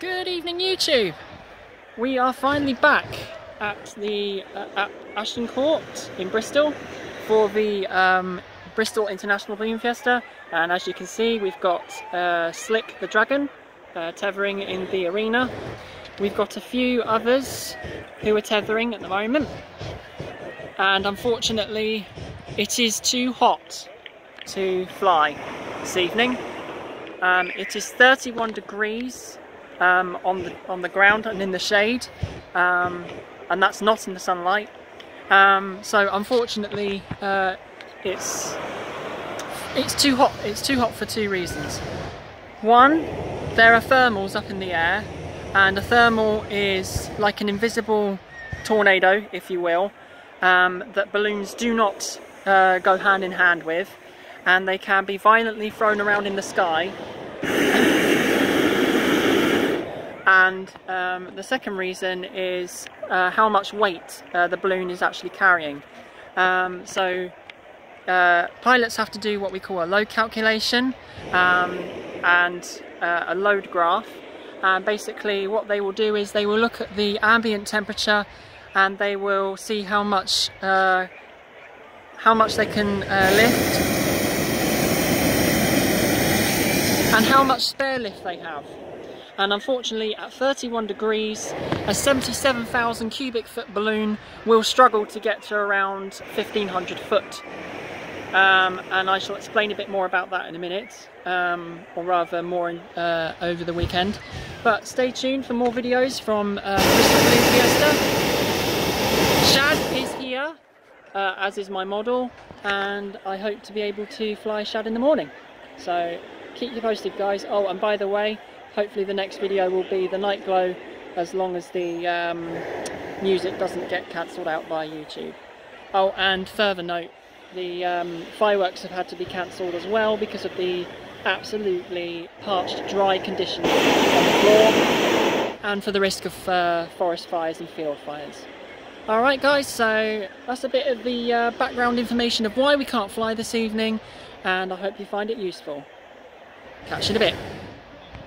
Good evening YouTube! We are finally back at the uh, at Ashton Court in Bristol for the um, Bristol International Balloon Fiesta and as you can see we've got uh, Slick the Dragon uh, tethering in the arena. We've got a few others who are tethering at the moment and unfortunately it is too hot to fly this evening. Um, it is 31 degrees um, on the on the ground and in the shade, um, and that's not in the sunlight. Um, so unfortunately, uh, it's it's too hot. It's too hot for two reasons. One, there are thermals up in the air, and a thermal is like an invisible tornado, if you will, um, that balloons do not uh, go hand in hand with, and they can be violently thrown around in the sky and um, the second reason is uh, how much weight uh, the balloon is actually carrying. Um, so uh, pilots have to do what we call a load calculation um, and uh, a load graph and basically what they will do is they will look at the ambient temperature and they will see how much uh, how much they can uh, lift and how much spare lift they have and unfortunately at 31 degrees a 77,000 cubic foot balloon will struggle to get to around 1500 foot. Um, and I shall explain a bit more about that in a minute um, or rather more in, uh, over the weekend. But stay tuned for more videos from uh, Balloon Fiesta. Shad is here uh, as is my model and I hope to be able to fly Shad in the morning. So keep you posted guys. Oh and by the way hopefully the next video will be the night glow as long as the um, music doesn't get cancelled out by YouTube. Oh, and further note, the um, fireworks have had to be cancelled as well because of the absolutely parched, dry conditions on the floor and for the risk of uh, forest fires and field fires. Alright guys, so that's a bit of the uh, background information of why we can't fly this evening and I hope you find it useful. Catch you in a bit.